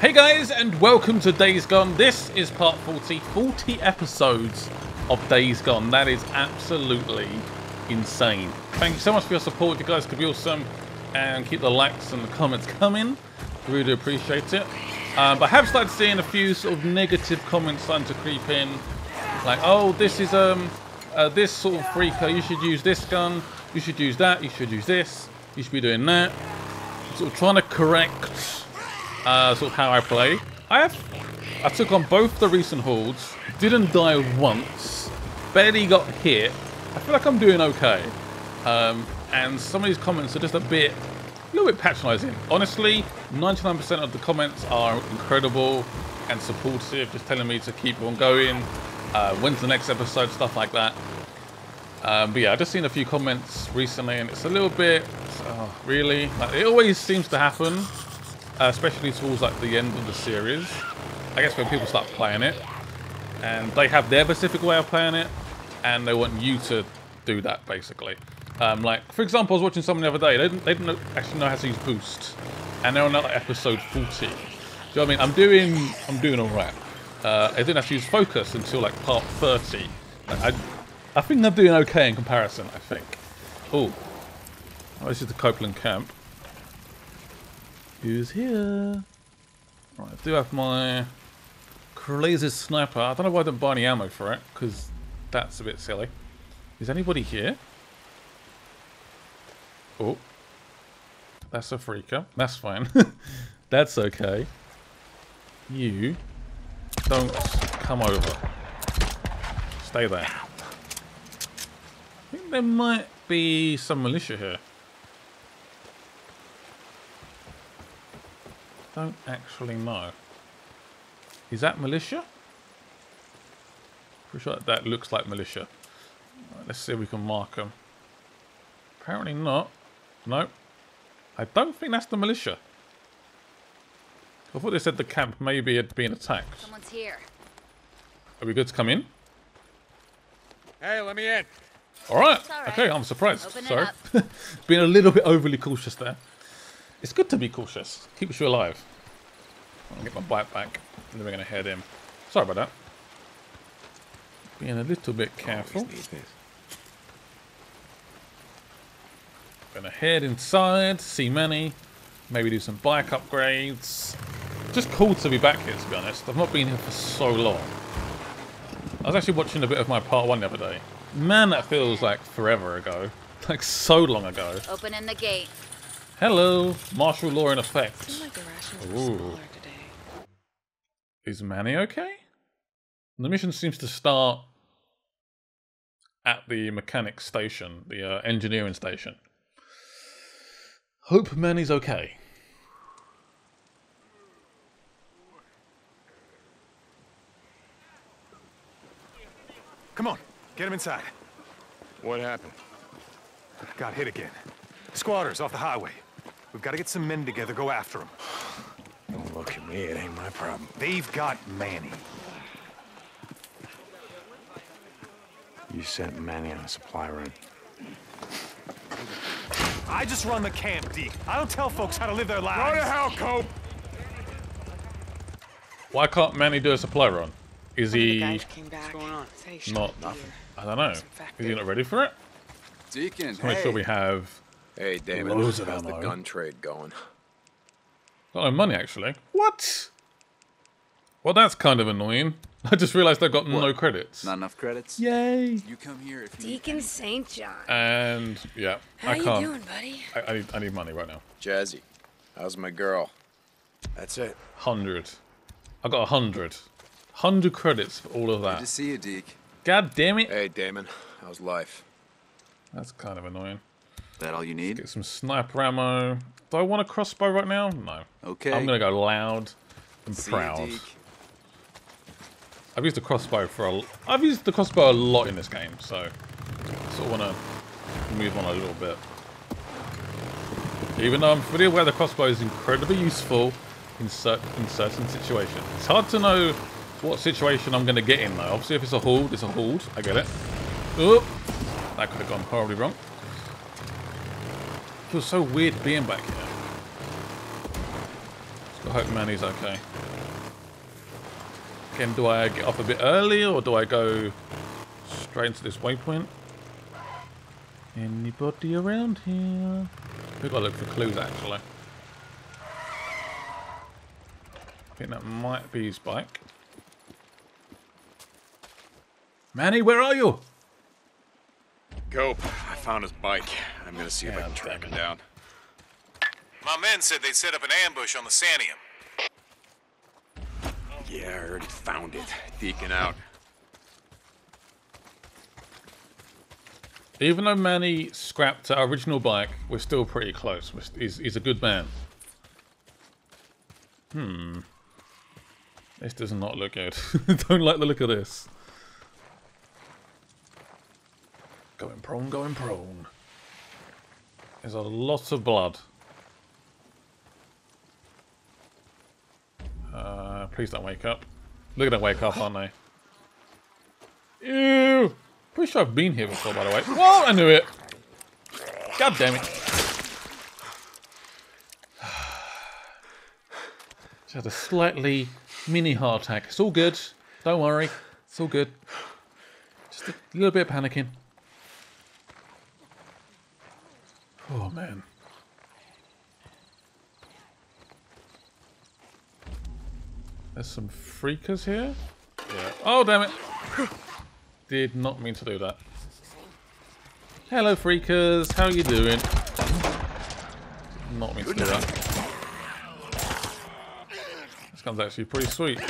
Hey guys, and welcome to Days Gone. This is part 40, 40 episodes of Days Gone. That is absolutely insane. Thank you so much for your support. You guys could be awesome and keep the likes and the comments coming. Really appreciate it. Um, but I have started seeing a few sort of negative comments starting to creep in. Like, oh, this is um, uh, this sort of freaker. You should use this gun. You should use that. You should use this. You should be doing that. Sort of trying to correct uh, sort of how I play. I have, I took on both the recent hauls, didn't die once, barely got hit. I feel like I'm doing okay. Um, and some of these comments are just a bit, a little bit patronising. Honestly, 99% of the comments are incredible and supportive, just telling me to keep on going. Uh, when's the next episode, stuff like that. Um, but yeah, I've just seen a few comments recently, and it's a little bit, oh, really? Like, it always seems to happen uh, especially towards like the end of the series. I guess when people start playing it, and they have their specific way of playing it, and they want you to do that basically. Um, like for example, I was watching someone the other day. They didn't, they didn't actually know how to use boost, and they're on like, episode 40. Do you know what I mean? I'm doing I'm doing all right. Uh, I didn't have to use focus until like part 30. I, I think I'm doing okay in comparison. I think. Oh this is the Copeland camp. Who's here? Right, I do have my crazy sniper. I don't know why I didn't buy any ammo for it, because that's a bit silly. Is anybody here? Oh. That's a freaker. That's fine. that's okay. You don't come over. Stay there. I think there might be some militia here. Don't actually know. Is that militia? Pretty sure that looks like militia. Right, let's see if we can mark them. Apparently not. Nope. I don't think that's the militia. I thought they said the camp maybe had been attacked. Someone's here. Are we good to come in? Hey, let me in. All right. All right. Okay, I'm surprised. Open Sorry. Being a little bit overly cautious there. It's good to be cautious. Keeps you alive. I'll get my bike back, and then we're going to head in. Sorry about that. Being a little bit careful. Gonna head inside, see Manny, maybe do some bike upgrades. Just cool to be back here, to be honest. I've not been here for so long. I was actually watching a bit of my part one the other day. Man, that feels like forever ago. Like so long ago. Opening the gate. Hello, martial law in effect. Seemed like the rations Ooh. today. Is Manny okay? The mission seems to start at the mechanic station, the uh, engineering station. Hope Manny's okay. Come on, get him inside. What happened? Got hit again. Squatters off the highway. We've got to get some men together, go after them. Don't look at me, it ain't my problem. They've got Manny. You sent Manny on a supply run. I just run the camp, Deke. I don't tell folks how to live their Go lives. to hell, Cope! Why can't Manny do a supply run? Is One of the he guys going on? Said he shot not? a deer. I don't know. Is he not ready for it? Deacon, Let's make sure we have Hey, Damon, Loads of how's the ammo. gun trade going? got no money actually. What? Well, that's kind of annoying. I just realised I've got no credits. Not enough credits? Yay! You come here if you Deacon St. John. And yeah, How I you can't. doing, buddy? I, I, need, I need money right now. Jazzy, how's my girl? That's it. Hundred. I got a hundred. Hundred credits for all of that. Good that. to see you, Deke. God damn it! Hey, Damon, how's life? That's kind of annoying. That all you need? Get some sniper ammo. Do I want a crossbow right now? No. Okay. I'm gonna go loud and See proud. I've used the crossbow for a. I've used the crossbow a lot in this game, so I sort of want to move on a little bit. Even though I'm pretty aware the crossbow is incredibly useful in, cer in certain situations. It's hard to know what situation I'm going to get in though. Obviously, if it's a hold, it's a hold. I get it. Oh, that could have gone horribly wrong. Feels so weird being back here. I hope Manny's okay. Again, do I get off a bit early or do I go straight into this waypoint? Anybody around here? We've got to look for clues actually. I think that might be his bike. Manny, where are you? Cope, I found his bike. I'm gonna see if I Yeah, can track him down. My men said they'd set up an ambush on the Sanium. Yeah, I already found it. Deacon out. Even though Manny scrapped our original bike, we're still pretty close. We're st- He's, he's a good man. Hmm. This does not look good. Don't like the look of this. Going prone, going prone. There's a lot of blood. Uh, please don't wake up. Look at that wake up, aren't they? Ew! Pretty sure I've been here before, by the way. Whoa, I knew it! God damn it. Just had a slightly mini heart attack. It's all good. Don't worry. It's all good. Just a little bit of panicking. Oh, man. There's some freakers here. Yeah. Oh, damn it. Did not mean to do that. Hello, freakers. How are you doing? Not mean to do that. This gun's actually pretty sweet.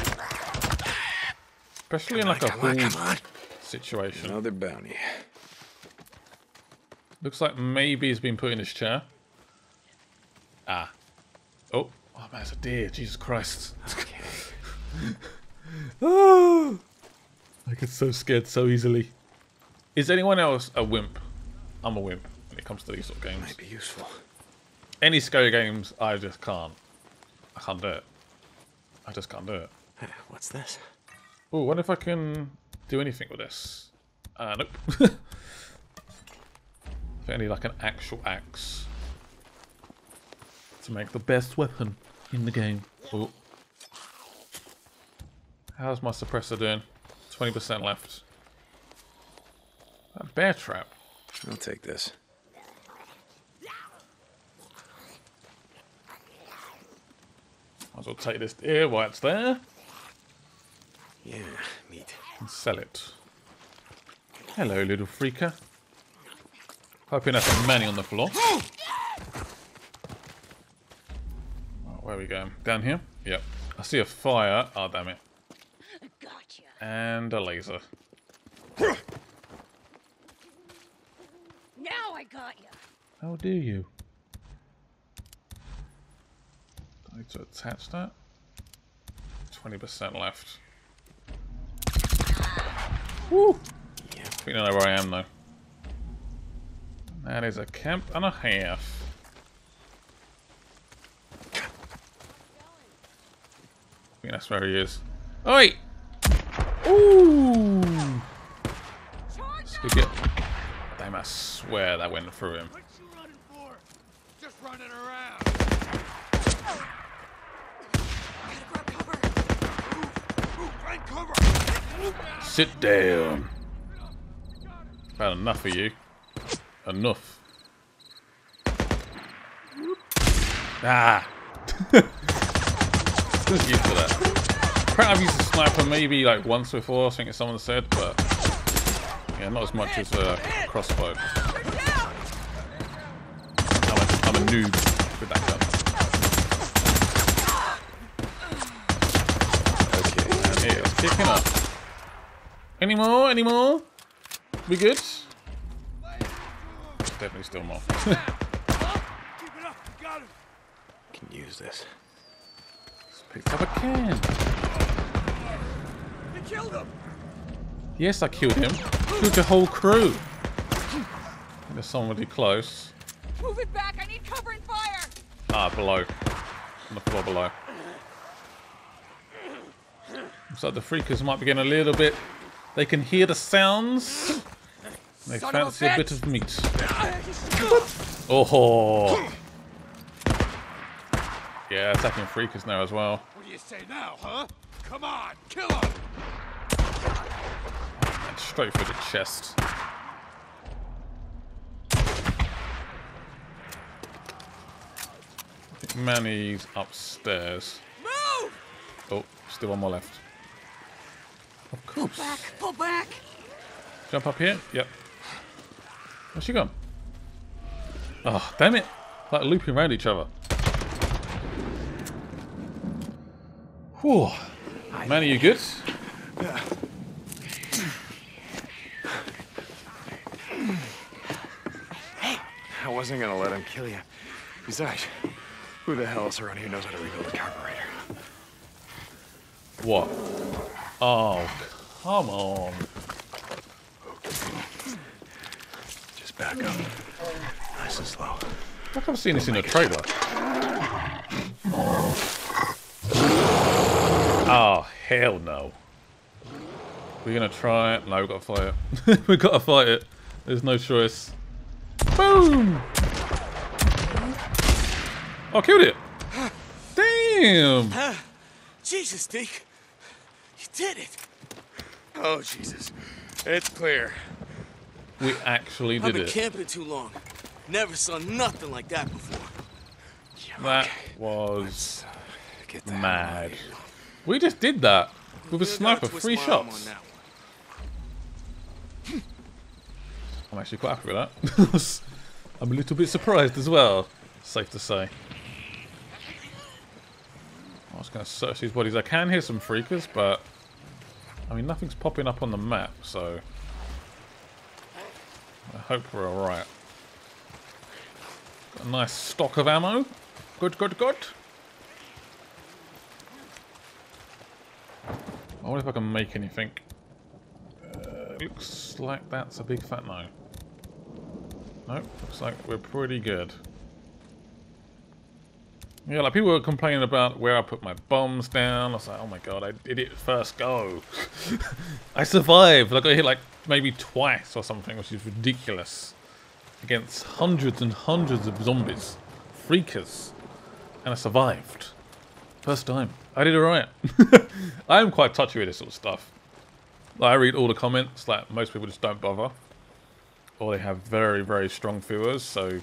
Especially in like a hall situation. Another bounty. Looks like maybe he's been put in his chair. Ah. Oh. Oh man, it's a deer. Jesus Christ. oh. I get so scared so easily. Is anyone else a wimp? I'm a wimp when it comes to these sort of games. Might be useful. Any scary games, I just can't. I can't do it. I just can't do it. Hey, what's this? Oh, what if I can do anything with this? Uh, nope. I need like an actual axe to make the best weapon in the game. Oh. How's my suppressor doing? 20% left. A bear trap. I'll take this. Might as well take this here while it's there Yeah, neat. and sell it. Hello, little freaker. Hoping that's a Manny on the floor. Oh, where are we going? Down here? Yep. I see a fire. Oh, damn it. Gotcha. And a laser. Now I got you. How do you? I need to attach that. 20% left. Woo! Yeah. I think I know where I am though. That is a camp and a half. I think that's where he is. Oh, Oi! Ooh! Let's get. Damn, I swear that went through him. What you running for? Just running around. Move, find cover. Sit down. About enough of you. Enough. Ah! Just used to that. Apparently I've used a sniper maybe like once before, I think someone said, but yeah, not as much as a crossbow. I'm a, I'm a noob with that gun. Okay. And it is kicking up. Any more? Any more? We good? Definitely still more. Keep it up. Got him. Can use this. Picked up a can. You killed him. Yes, I killed him. Killed the whole crew. There's somebody close. Move it back. I need cover and fire. Ah, below. On the floor below. Looks like the freakers might be getting a little bit... They can hear the sounds. They Son of a fancy a, bit of meat. Oh. Yeah, Yeah, attacking freakers now as well. What do you say now, huh? Come on, kill him! And straight for the chest. Manny's upstairs. Move! Oh, still one more left. Of course. Pull Back, pull back. Jump up here? Yep. Where's she gone? Oh, damn it. Like looping around each other. Whew. Man, are you good? Hey! I wasn't gonna let him kill you. Besides, who the hell else around here knows how to rebuild a carburetor? What? Oh, come on. Back up. Nice and slow. Like I've seen this in a trailer. Oh, hell no. We're gonna try it. No, we've got to fight it. we've got to fight it. There's no choice. Boom! Oh, killed it! Damn! Jesus, Deke. You did it. Oh, Jesus. It's clear. We actually did it. I've been it. camping too long. Never saw nothing like that before. Yeah, That was Get the mad. We just did that with a sniper, three shots. on. I'm actually quite happy with that. I'm a little bit surprised as well. Safe to say. I was going to search these bodies. I can hear some freakers, but I mean nothing's popping up on the map, so I hope we're all right. Got a nice stock of ammo. Good, good, good. I wonder if I can make anything. Uh, looks like that's a big fat no. Nope, looks like we're pretty good. Yeah, like people were complaining about where I put my bombs down. I was like, oh my god, I did it first go. I survived. I got hit like maybe twice or something, which is ridiculous. Against hundreds and hundreds of zombies. Freakers. And I survived. First time. I did alright. I am quite touchy with this sort of stuff. Like, I read all the comments, like most people just don't bother. Or they have very, very strong viewers, so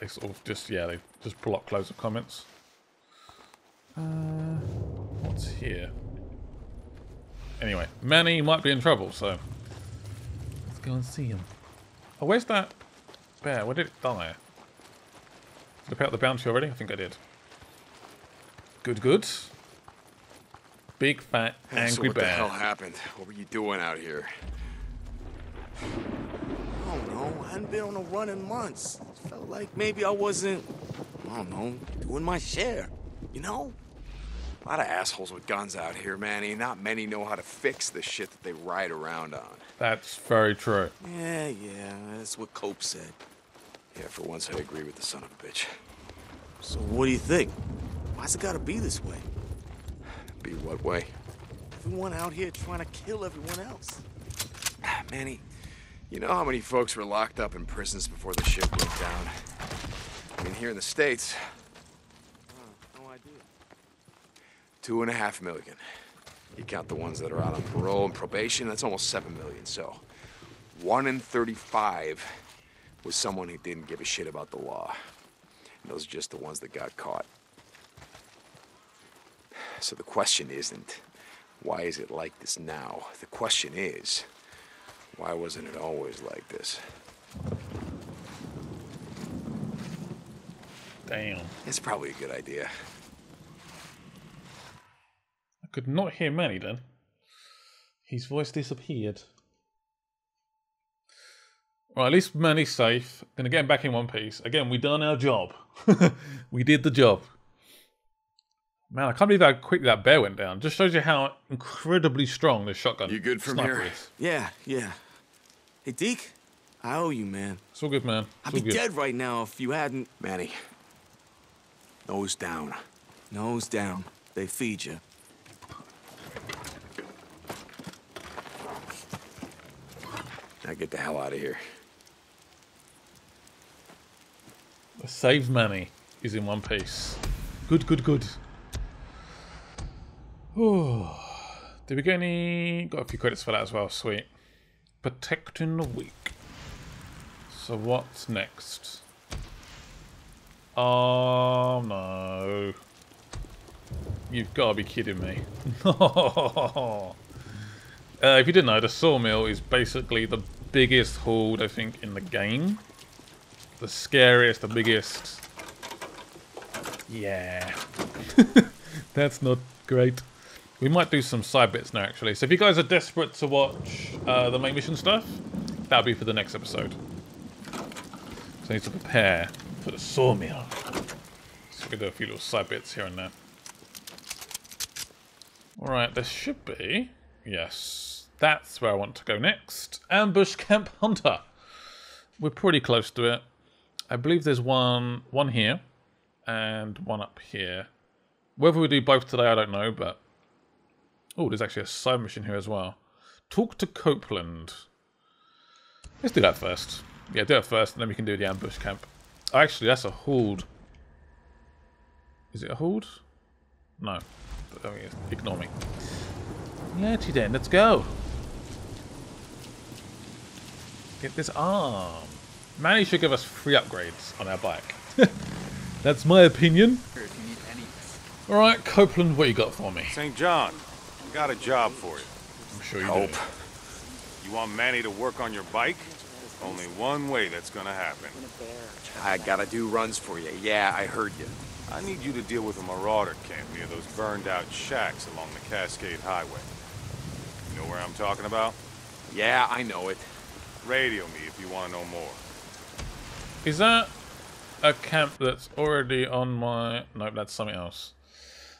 they sort of just, yeah, they just pull up close of comments. Uh, what's here? Anyway, Manny might be in trouble, so let's go and see him. Oh, where's that bear? Where did it die? Did I pay out the bounty already? I think I did. Good, good. Big fat angry so what bear. the hell happened? What were you doing out here? I don't know. I hadn't been on a run in months. Felt like maybe I wasn't, I don't know, doing my share. You know? A lot of assholes with guns out here, Manny. Not many know how to fix the shit that they ride around on. That's very true. Yeah, yeah, that's what Cope said. Yeah, for once I agree with the son of a bitch. So what do you think? Why's it gotta be this way? Be what way? Everyone out here trying to kill everyone else. Ah, Manny, you know how many folks were locked up in prisons before the shit went down? I mean, here in the States, No idea. Two and a half million. You count the ones that are out on parole and probation, that's almost seven million. So, one in 35 was someone who didn't give a shit about the law. And those are just the ones that got caught. So the question isn't, why is it like this now? The question is, why wasn't it always like this? Damn. It's probably a good idea. I could not hear Manny then. His voice disappeared. Right, at least Manny's safe. Gonna get him back in one piece. Again, we done our job. we did the job. Man, I can't believe how quick that bear went down. Just shows you how incredibly strong this shotgun. You good from sniper here? is. Yeah, yeah. Hey, Deke, I owe you, man. It's all good, man. It's I'd be good. dead right now if you hadn't. Manny, nose down. Nose down. They feed you. Now get the hell out of here. Saves Manny is in one piece. Good, good, good. Oh, did we get any? Got a few credits for that as well. Sweet. Protecting the weak. So what's next? Oh no. You've got to be kidding me. uh, if you didn't know, the sawmill is basically the biggest hold, I think, in the game. The scariest, the biggest. Yeah. That's not great. We might do some side bits now, actually. So if you guys are desperate to watch uh, the main mission stuff, that'll be for the next episode. So I need to prepare for the sawmill. So we can do a few little side bits here and there. Alright, there should be... Yes, that's where I want to go next. Ambush Camp Hunter. We're pretty close to it. I believe there's one one here and one up here. Whether we do both today, I don't know, but... Oh, there's actually a side mission here as well. Talk to Copeland. Let's do that first. Yeah, do it first, and then we can do the ambush camp. Actually, that's a hold. Is it a hold? No. Ignore me. Let's go. Get this arm. Manny should give us free upgrades on our bike. That's my opinion. If you need any. Alright, Copeland, what you got for me? St. John, I got a job for you. I'm sure you Hope. do. You want Manny to work on your bike? Only one way that's gonna happen. I gotta do runs for you. Yeah, I heard you. I need you to deal with a marauder camp near those burned out shacks along the Cascade Highway. You know where I'm talking about? Yeah, I know it. Radio me if you want to know more. Is that a camp that's already on my... Nope, that's something else.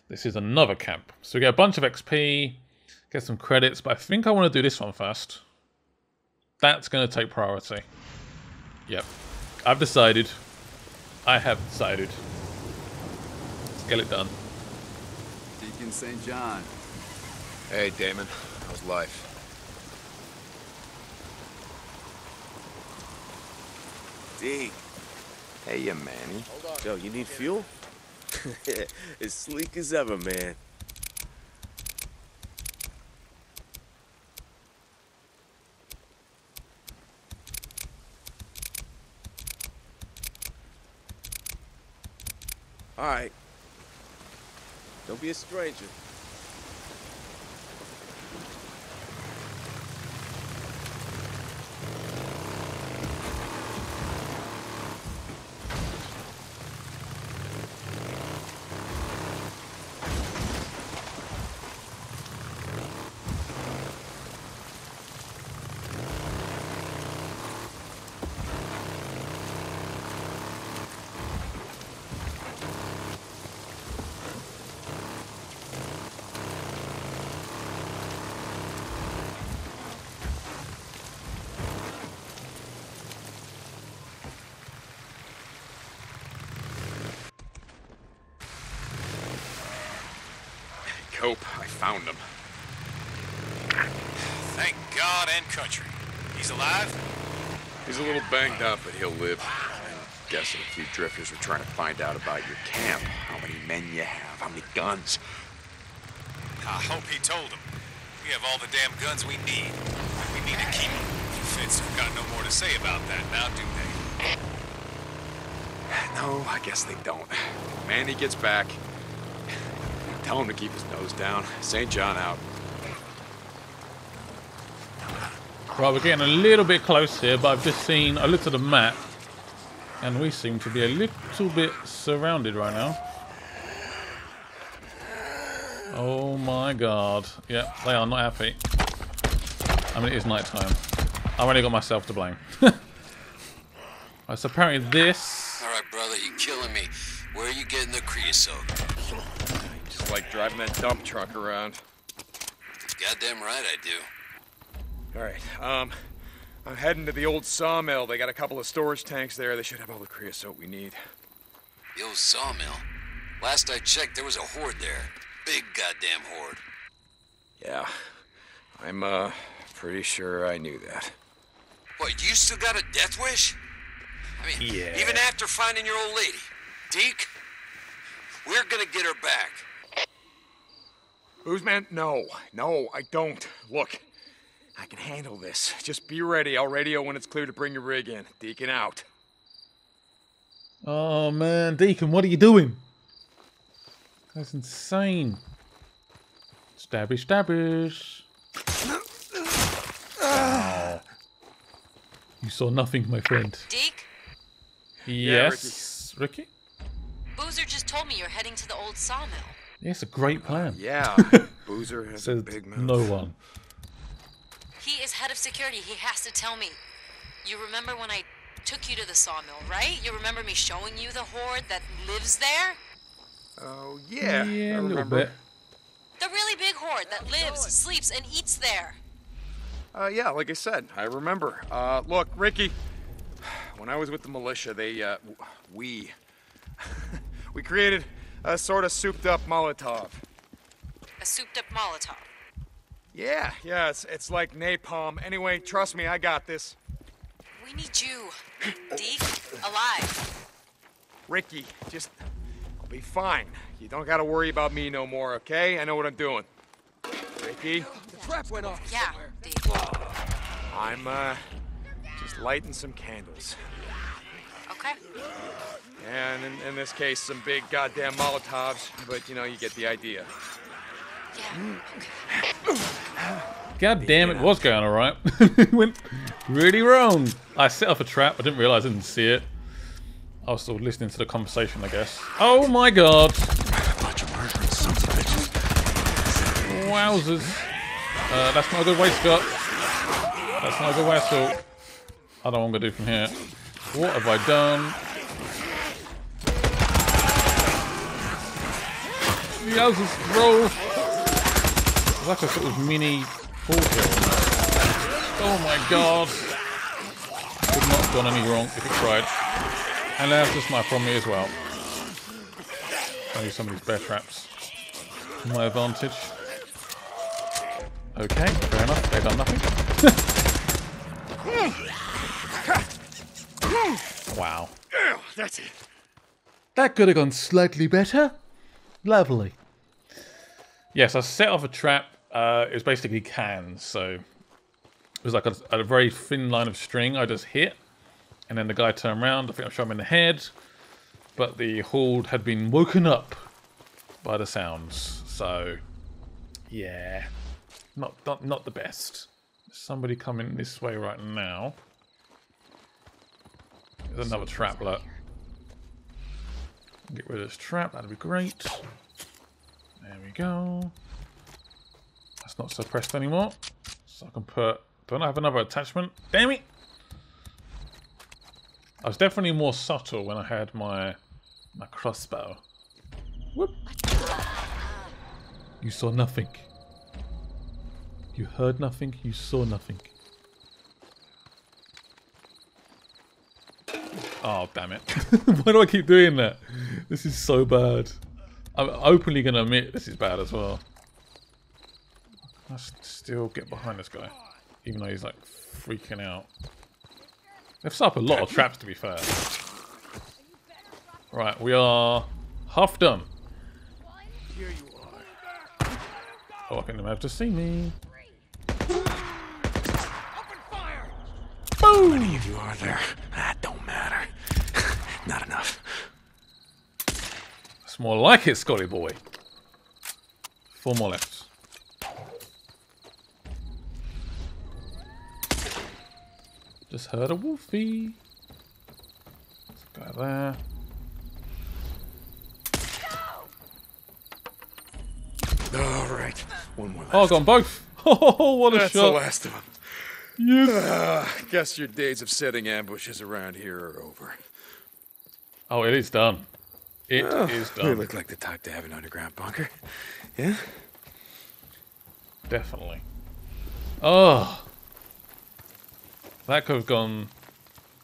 This is another camp. So we get a bunch of XP, get some credits, but I think I want to do this one first. That's going to take priority. Yep. I've decided. I have decided. Let's get it done. Deacon St. John. Hey, Damon. How's life? D. Hey, you Manny. Yo, you need fuel? as sleek as ever, man. All right. Don't be a stranger. Cope, I found him. Thank God and country. He's alive? He's a little banged up, but he'll live. I'm guessing a few drifters were trying to find out about your camp. How many men you have, how many guns. I hope he told them. We have all the damn guns we need. We need to keep them. Feds have got no more to say about that now, do they? No, I guess they don't. Manny gets back. Tell him to keep his nose down. St. John out. Right, we're getting a little bit close here, but I've just seen, I looked at the map, and we seem to be a little bit surrounded right now. Oh my god. Yeah, they are not happy. I mean, it is night time. I've only got myself to blame. right, so apparently this... All right, brother, you're killing me. Where are you getting the creosote? Like driving that dump truck around. Goddamn right I do. All right, um, I'm heading to the old sawmill. They got a couple of storage tanks there. They should have all the creosote we need. The old sawmill. Last I checked, there was a horde there. Big goddamn horde. Yeah, I'm, uh, pretty sure I knew that. What, you still got a death wish? I mean, Yeah. even after finding your old lady. Deke? We're gonna get her back. Boozman, no. No, I don't. Look, I can handle this. Just be ready. I'll radio when it's clear to bring your rig in. Deacon out. Oh man, Deacon, what are you doing? That's insane. Stabbish, stabbish. Wow. You saw nothing, my friend. Deke, Yes, Rikki. Boozer just told me you're heading to the old sawmill. Yeah, it's a great plan. Yeah, Boozer has a big mouth. no one. He is head of security. He has to tell me. You remember when I took you to the sawmill, right? You remember me showing you the horde that lives there? Oh, yeah. yeah, I a little bit. The really big horde that lives, sleeps, and eats there. Uh, yeah, like I said, I remember. Uh, look, Rikki, when I was with the militia, they, uh, w- we, we created a sort of souped up Molotov. A souped up Molotov. Yeah, yeah, it's, it's like napalm. Anyway, trust me, I got this. We need you, Deke, alive. Rikki, just, I'll be fine. You don't gotta worry about me no more, okay? I know what I'm doing. Rikki, The trap went off. Yeah, Deke. I'm, uh, just lighting some candles. Okay. And in, in this case, some big goddamn Molotovs, but you know, you get the idea. Yeah. Okay. God damn, it was going alright. it went really wrong. I set off a trap. I didn't realise I didn't see it. I was still listening to the conversation, I guess. Oh my god. Wowzers. Uh, that's not a good way, Scott. That's not a good way at all. I don't know what I'm going to do from here. What have I done? Yowzers, roll. It's like a sort of mini ball kill. Oh my god. Could not have gone any wrong if it tried. And that's just my problem as well. I use some of these bear traps my advantage. Okay, fair enough. They've done nothing. wow. That's it. That could have gone slightly better. Lovely. Yes, I set off a trap. Uh, it was basically cans, so it was like a, a very thin line of string I just hit, and then the guy turned around. I think I shot him in the head, but the horde had been woken up by the sounds. So, yeah, not not not the best. Somebody coming this way right now. There's another trap, look. Get rid of this trap, that'd be great. There we go. That's not suppressed anymore. So I can put... Don't I have another attachment? Damn it! I was definitely more subtle when I had my my crossbow. Whoop! You saw nothing. You heard nothing, you saw nothing. Oh, damn it. Why do I keep doing that? This is so bad. I'm openly going to admit this is bad as well. I s- still get behind this guy. Even though he's like freaking out. They've set up a lot of traps to be fair. Right, we are half done. Oh, I think they may have to see me. Boom! of you are there, that don't matter. Not enough. It's more like it, Scotty boy. Four more left. Just heard a wolfie. Let's go there. All right, one more. Left. Oh, gone both. Oh, what a That's the last of them. Yes. Uh, guess your days of setting ambushes around here are over. Oh, it is done. It is Oh, We done. look like the type to have an underground bunker. Yeah? Definitely. Oh. That could have gone...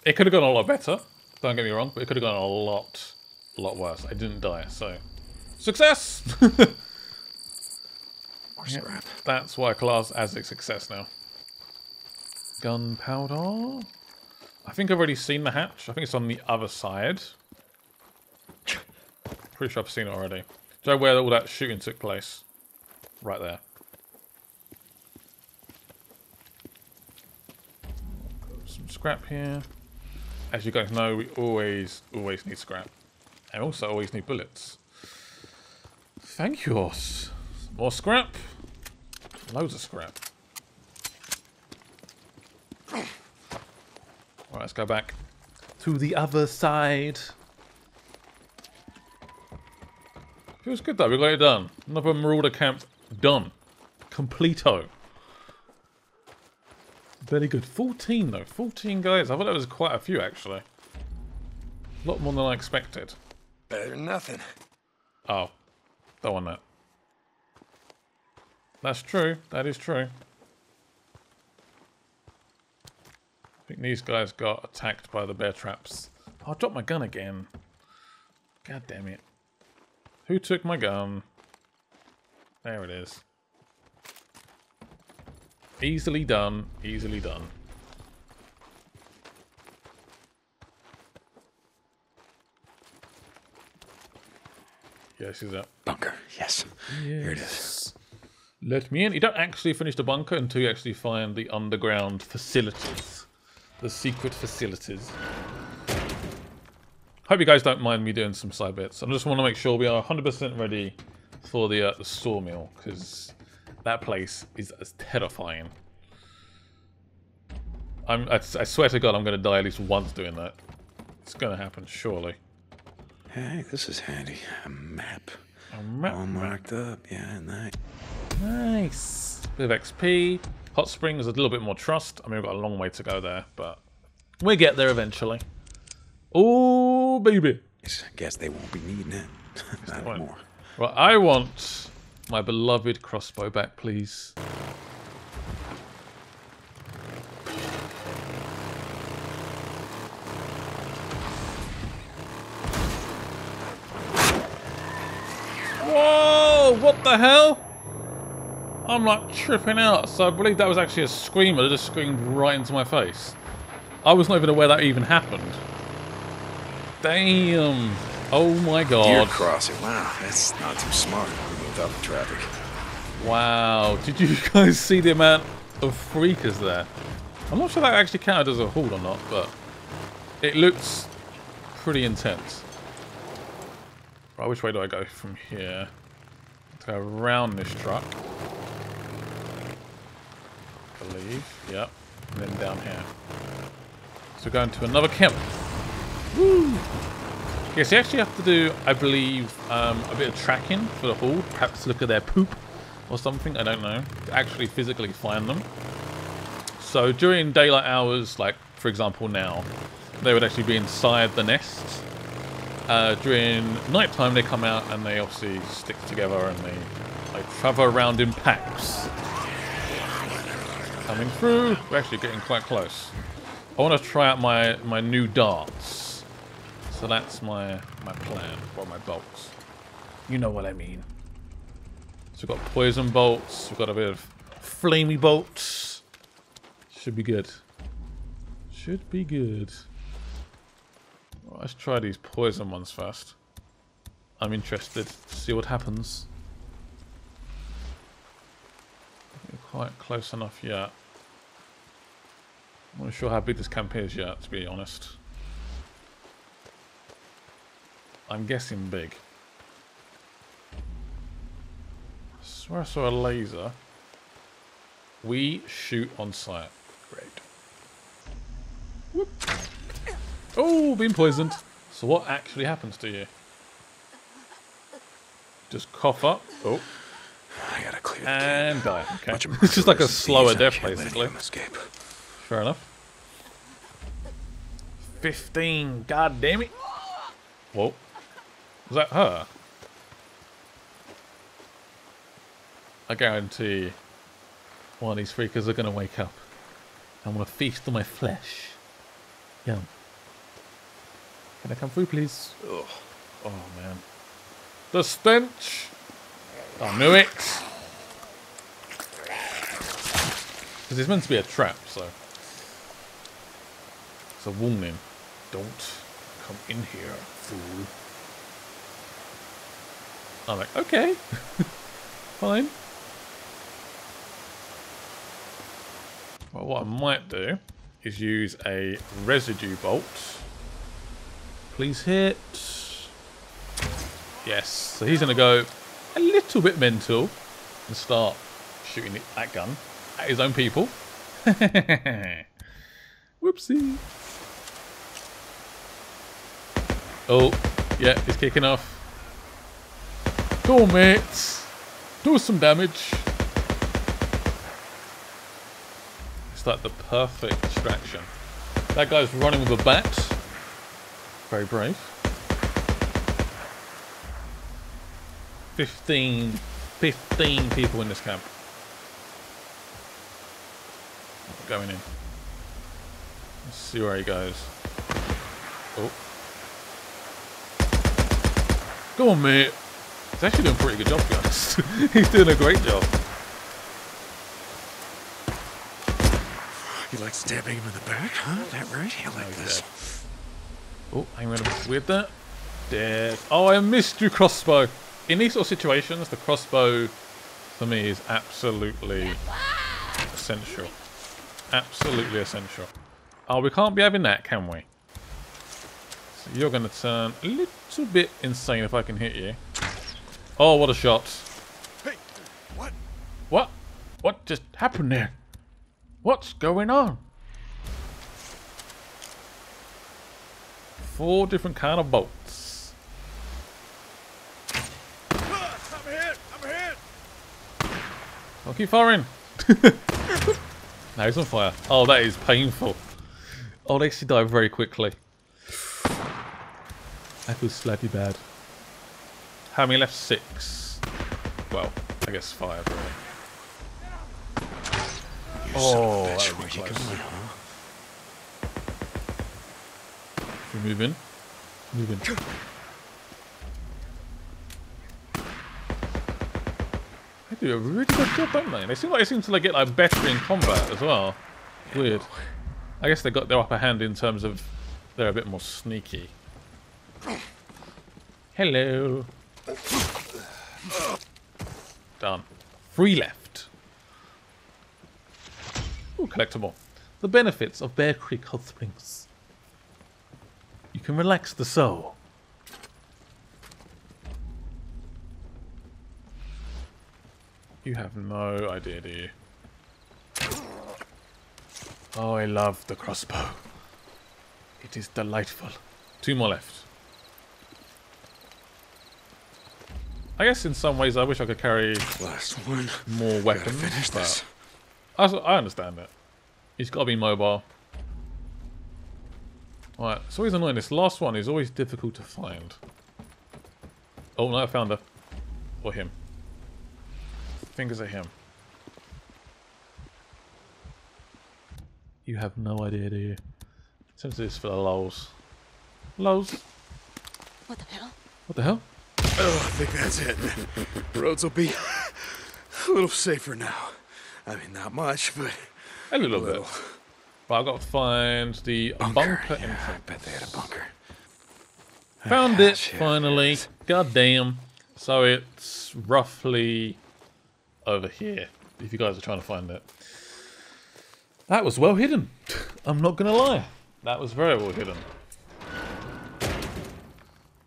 It could have gone a lot better. Don't get me wrong, but it could have gone a lot, a lot worse. I didn't die, so... Success! More scrap. That's why I class as a success now. Gunpowder? I think I've already seen the hatch. I think it's on the other side. Pretty sure I've seen it already. Do where all that shooting took place? Right there. Some scrap here. As you guys know, we always, always need scrap. And also always need bullets. Thank you, Os. More scrap. Loads of scrap. Alright, let's go back to the other side. Feels good though, we got it done. Another Marauder camp done. Completo. Very good. 14 though. 14 guys. I thought that was quite a few actually. A lot more than I expected. Better than nothing. Oh. Don't want that. That's true. That is true. I think these guys got attacked by the bear traps. Oh, I dropped my gun again. God damn it. Who took my gun? There it is. Easily done. Easily done. Yes, is that Bunker. Yes. Here it is. Let me in. You don't actually finish the bunker until you actually find the underground facilities. The secret facilities. Hope you guys don't mind me doing some side bits. I just want to make sure we are 100% ready for the, uh, the sawmill, because that place is as terrifying. I'm, I, I swear to God I'm going to die at least once doing that. It's going to happen, surely. Hey, this is handy. A map. A map. All marked up. Yeah, nice. Nice. Bit of XP. Hot Springs, a little bit more trust. I mean, we've got a long way to go there, but we'll get there eventually. Oh, baby. Guess they won't be needing it. Not anymore. Right, I want my beloved crossbow back, please. Whoa! What the hell? I'm like tripping out. So I believe that was actually a screamer that just screamed right into my face. I was not even aware that even happened. Damn. Oh my god. Deer crossing. Wow, that's not too smart without the traffic. Wow. Did you guys see the amount of freakers there? I'm not sure that actually counted as a haul or not, but it looks pretty intense. Right, which way do I go from here? To go around this truck. I believe. Yep. And then down here. So we're going to another camp. Woo! Yes, you actually have to do, I believe, um, a bit of tracking for the horde. Perhaps look at their poop or something. I don't know. Actually physically find them. So during daylight hours, like for example now, they would actually be inside the nest. Uh, during nighttime, they come out and they obviously stick together and they like travel around in packs. Coming through. We're actually getting quite close. I want to try out my my new darts. So that's my my plan for my bolts. You know what I mean. So we've got poison bolts. We've got a bit of flamey bolts. Should be good. Should be good. Well, let's try these poison ones first. I'm interested to see what happens. We're quite close enough yet. I'm not sure how big this camp is yet, to be honest. I'm guessing big. I swear I saw a laser. We shoot on sight. Great. Whoop. Oh, been poisoned. So what actually happens to you? Just cough up. Oh. I gotta clear And die. Okay. Bunch of It's just like a slower death, can't basically. escape. Fair enough. 15. God damn it. Whoa. Was that her? I guarantee one of these freakers are going to wake up. I'm going to feast on my flesh. Yum. Can I come through, please? Ugh. Oh, man. The stench! I knew it! Because it's meant to be a trap, so... It's a warning. Don't come in here, fool. I'm like, okay, fine. Well, what I might do is use a residue bolt. Please hit. Yes, so he's going to go a little bit mental and start shooting that gun at his own people. Whoopsie. Oh, yeah, he's kicking off. Go on, mates. Do some damage. It's like the perfect distraction. That guy's running with a bat. Very brave. 15, 15 people in this camp. Going in. Let's see where he goes. Oh. Go on, mate. He's actually doing a pretty good job, to be honest. He's doing a great job. You like stabbing him in the back, huh? That right? You like this? Oh, I'm gonna with that. Dead. Oh, I missed you, crossbow. In these sort of situations, the crossbow for me is absolutely essential. Absolutely essential. Oh, we can't be having that, can we? So you're going to turn a little bit insane if I can hit you. Oh, what a shot. Hey, what? What? What just happened there? What's going on? Four different kind of bolts. I'm hit! I'm hit! I'll keep firing. now he's on fire. Oh, that is painful. Oh, they actually die very quickly. That feels slightly bad. How many left? Six. Well, I guess five, really. You Oh, bitch. Where you going, huh? We move in. Move in. They do a really good job, don't they? They seem like they seem to like, get like better in combat as well. Weird. I guess they got their upper hand in terms of they're a bit more sneaky. Hello. Done. Three left. Ooh, collectible. The benefits of Bear Creek Hot Springs. You can relax the soul. You have no idea, do you? Oh, I love the crossbow. It is delightful. Two more left. I guess in some ways I wish I could carry Last one. more Gotta weapons. finish but this. I, I understand that. He's got to be mobile. Alright, it's always annoying. This last one is always difficult to find. Oh, no, I found her. Or him. Fingers at him. You have no idea, do you? Since this for the lols. Lols? What the hell? What the hell? Oh, I think that's it. Roads will be a little safer now. I mean, not much, but A little a little. bit. But I've got to find the bunker, Bunker. Yeah, I bet they had a bunker. Found Ah, it shit. finally. God damn. So it's roughly over here. If you guys are trying to find it. That was well hidden. I'm not gonna lie. That was very well hidden.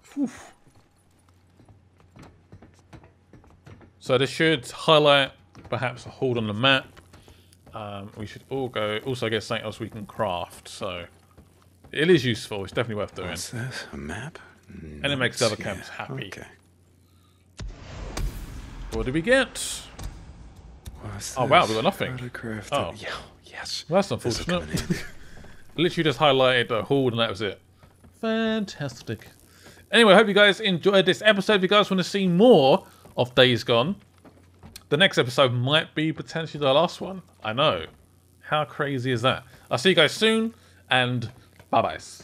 Phew. So this should highlight perhaps a horde on the map. Um, we should all go also get something else we can craft. So it is useful. It's definitely worth doing. What's this? A map? And it makes the other camps happy. Okay. What did we get? What's Oh, wow, we got nothing. How to craft Oh. Yeah, yes. Well, that's unfortunate. come in handy. Literally just highlighted a horde and that was it. Fantastic. Anyway, I hope you guys enjoyed this episode. If you guys want to see more of Days Gone, the next episode might be potentially the last one. I know. How crazy is that? I'll see you guys soon, and bye-byes.